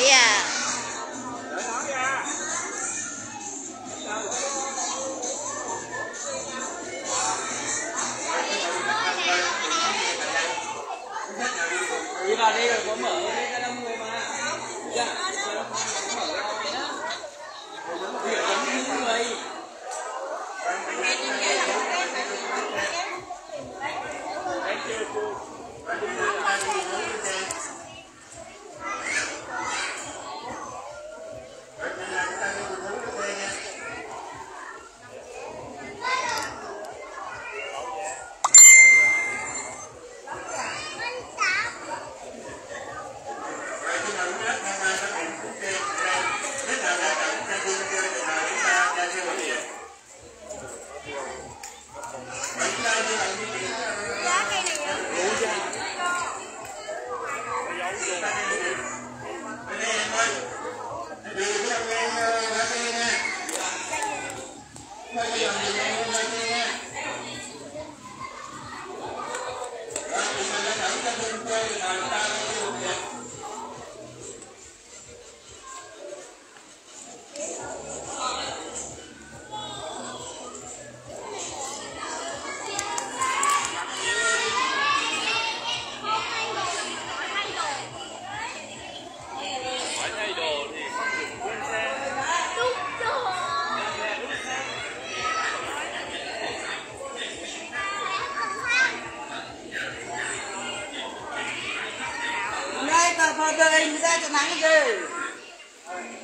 thế cũng đây ra chỗ nắng gì Đi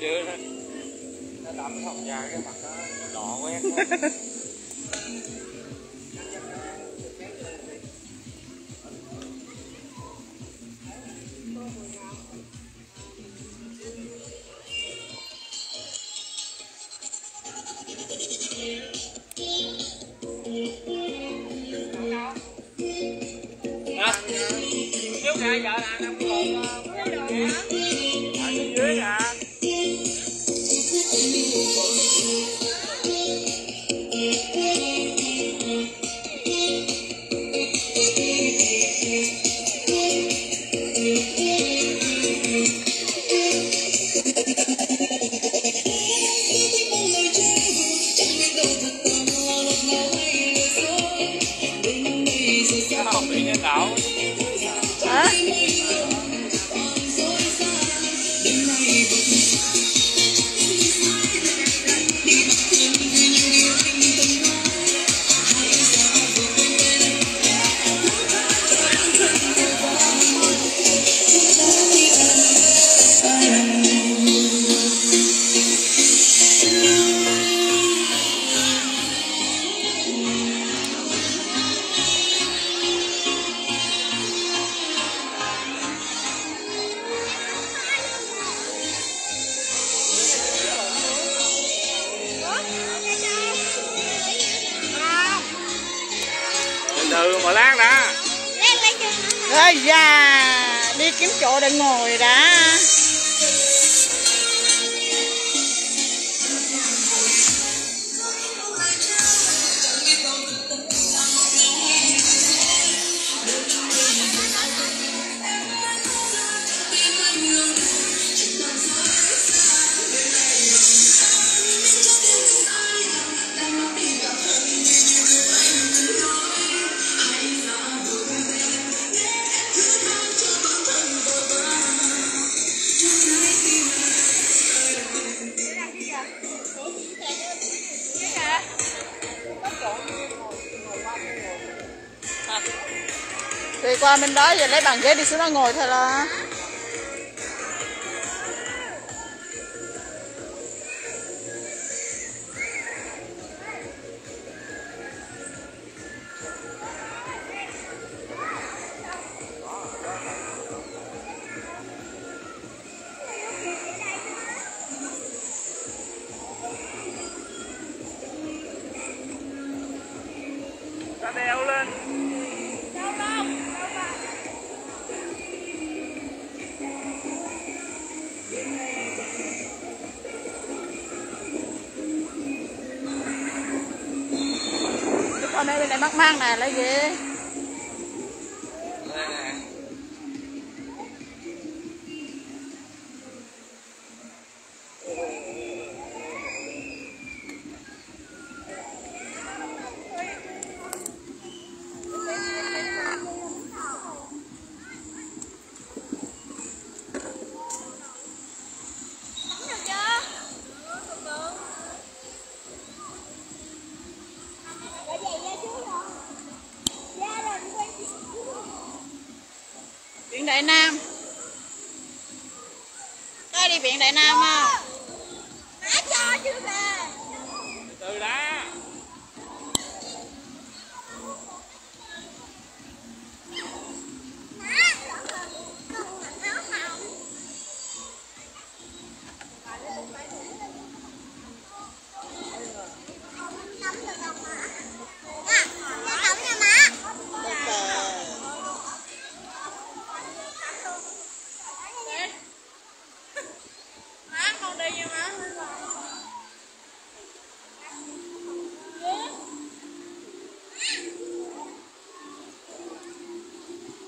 mấy đứa nó nó đấm thòng da cái mặt nó đỏ quét quá. Để Thiếu bỏ vợ những video hấp dẫn Ây da, đi kiếm chỗ để ngồi đã. Đi qua bên đó giờ lấy bàn ghế đi xuống đó ngồi thôi là đeo lên. Con ở bên này mắc mang nè lấy ghế đây đại nam. Có đi biển đại nam à. không từ đá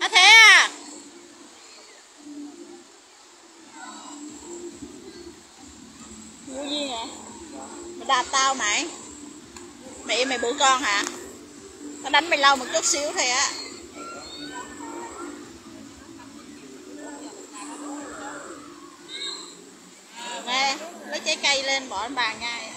à thế à Vô duyên hả mày đạp tao mày. Mẹ mày bự con hả? Tao đánh mày lâu một chút xíu thôi á. Nè, lấy trái cây lên bỏ lên bàn ngay.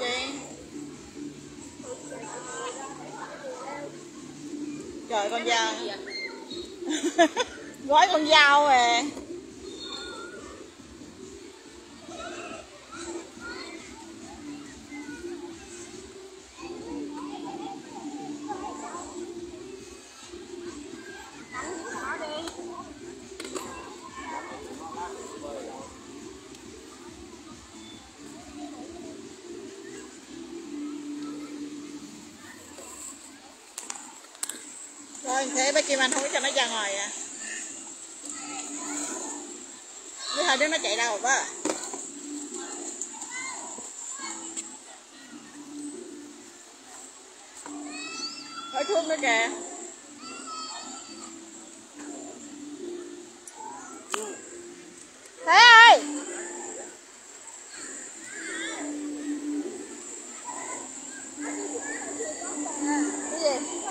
Rồi giờ trời con dao. Gói con dao về. Thế bé Kim Anh không cho nó ra ngoài à. Với hai đứa nó chạy đâu quá Hỏi thuốc nữa kìa Thế ơi Cái gì?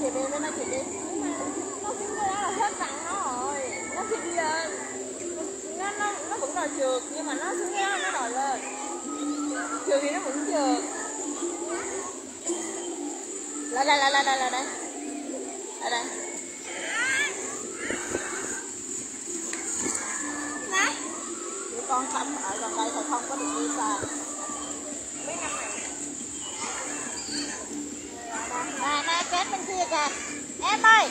Chị đi với nó chị đi nó cũng cái đó là hết bằng nó rồi nó khi đi lên nó nó nó vẫn đòi trượt nhưng mà nó xuống kéo nó đòi lên trượt thì nó vẫn trượt đây đây, đây đây, đây đây, đây. Lại đây. Tụi con sống ở gần đây thì không có được đi xa. ba ba kết bên kia kìa. Em ơi.